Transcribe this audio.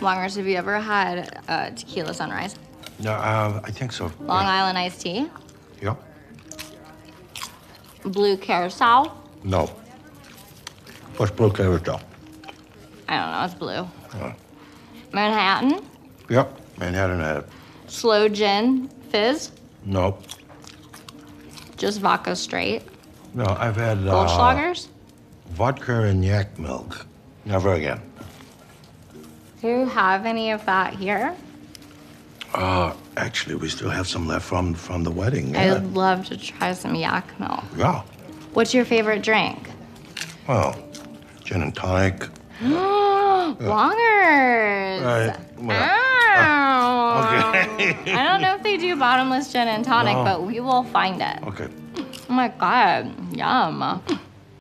Wongers, have you ever had uh, tequila sunrise? No, uh, I think so. Long yeah. Island iced tea? Yeah. Blue carousel? No. What's blue carousel? I don't know, it's blue. Oh. Manhattan? Yep. Manhattan had it. Slow gin fizz? No. Just vodka straight? No, I've had uh, vodka and yak milk. Never again. Do you have any of that here? Uh, actually, we still have some left from from the wedding. Yeah. I'd love to try some yak milk. Yeah. What's your favorite drink? Well, gin and tonic. Wongers! Right. Well, Ow. okay. I don't know if they do bottomless gin and tonic, No. but we will find it. Okay. Oh my god, yum.